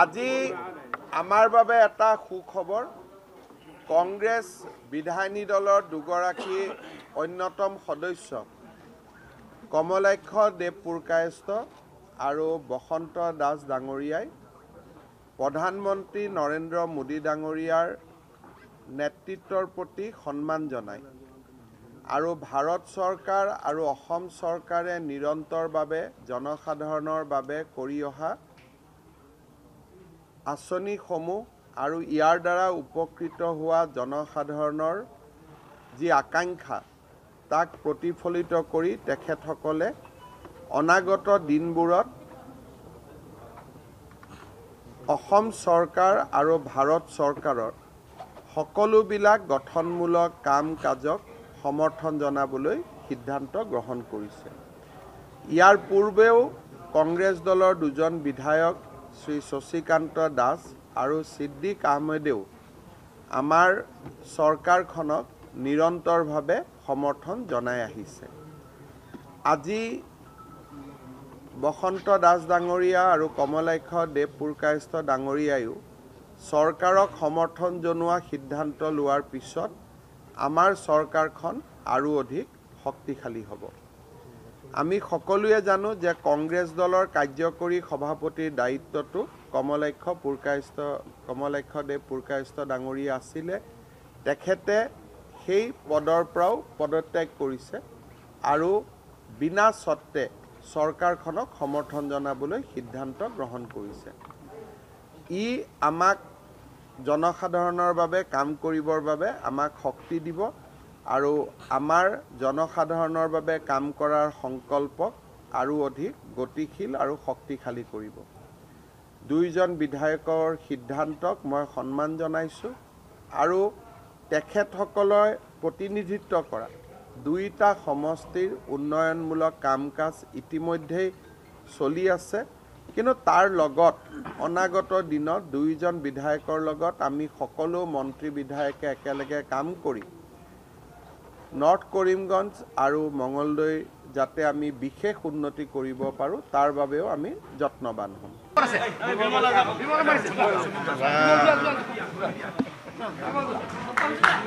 আজি আমাৰ বাবে এটা সুখবৰ। কংগ্ৰেছ বিধায়িনী দলৰ দুগৰাকী অন্যতম সদস্য কমলাক্ষ দেৱ পুৰকায়স্থ আৰু বসন্ত দাস ডাঙৰীয়াই প্ৰধানমন্ত্ৰী নৰেন্দ্ৰ মোদী ডাঙৰীয়াৰ নেতৃত্বৰ প্ৰতি সন্মান জনায় আৰু ভাৰত চৰকাৰ আৰু অসম চৰকাৰে নিৰন্তৰভাৱে জনসাধাৰণৰ বাবে কৰি অহা আঁচনিসমূহ আৰু ইয়াৰ দ্বাৰা উপকৃত হোৱা জনসাধাৰণৰ যি আকাংক্ষা তাক প্ৰতিফলিত কৰি তেখেতসকলে অনাগত দিনবোৰত অসম চৰকাৰ আৰু ভাৰত চৰকাৰৰ সকলোবিলাক গঠনমূলক কাম কাজক সমৰ্থন জনাবলৈ সিদ্ধান্ত গ্ৰহণ কৰিছে। ইয়াৰ পূৰ্বেও কংগ্ৰেছ দলৰ দুজন বিধায়ক শ্ৰী শশীকান্ত দাস আৰু ছিদ্দিক আহমেদেও আমাৰ চৰকাৰখনক নিৰন্তৰভাৱে সমৰ্থন জনাই আহিছে। আজি বসন্ত দাস ডাঙৰীয়া আৰু কমলাক্ষ দেৱ পুৰকায়স্থ ডাঙৰীয়ায়ো চৰকাৰক সমৰ্থন জনোৱা সিদ্ধান্ত লোৱাৰ পিছত আমাৰ চৰকাৰখন আৰু অধিক শক্তিশালী হ'ব। আমি সকলোৱে জানো যে কংগ্ৰেছ দলৰ কাৰ্যকৰী সভাপতিৰ দায়িত্বটো কমলাক্ষ কমলাক্ষ দেৱ পুৰকায়স্থ ডাঙৰীয়া আছিলে। তেখেতে সেই পদৰ পৰাও পদত্যাগ কৰিছে আৰু বিনা স্বত্বে চৰকাৰখনক সমৰ্থন জনাবলৈ সিদ্ধান্ত গ্ৰহণ কৰিছে। ই আমাক জনসাধাৰণৰ বাবে কাম কৰিবৰ বাবে আমাক শক্তি দিব আৰু আমাৰ জনসাধাৰণৰ বাবে কাম কৰাৰ সংকল্পক আৰু অধিক গতিশীল আৰু শক্তিশালী কৰিব। দুয়োজন বিধায়কৰ সিদ্ধান্তক মই সন্মান জনাইছোঁ আৰু তেখেতসকলৰ প্ৰতিনিধিত্ব কৰা দুয়োটা সমষ্টিৰ উন্নয়নমূলক কাম কাজ ইতিমধ্যেই চলি আছে। কিন্তু তাৰ লগত অনাগত দিনত দুয়োজন বিধায়কৰ লগত আমি সকলো মন্ত্ৰী বিধায়কে একেলগে কাম কৰি নৰ্থ কৰিমগঞ্জ আৰু মঙলদৈ যাতে আমি বিশেষ উন্নতি কৰিব পাৰোঁ, তাৰ বাবেও আমি যত্নবান হ'ম।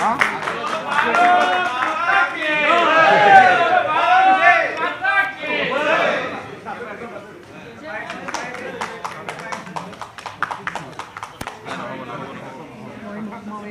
মই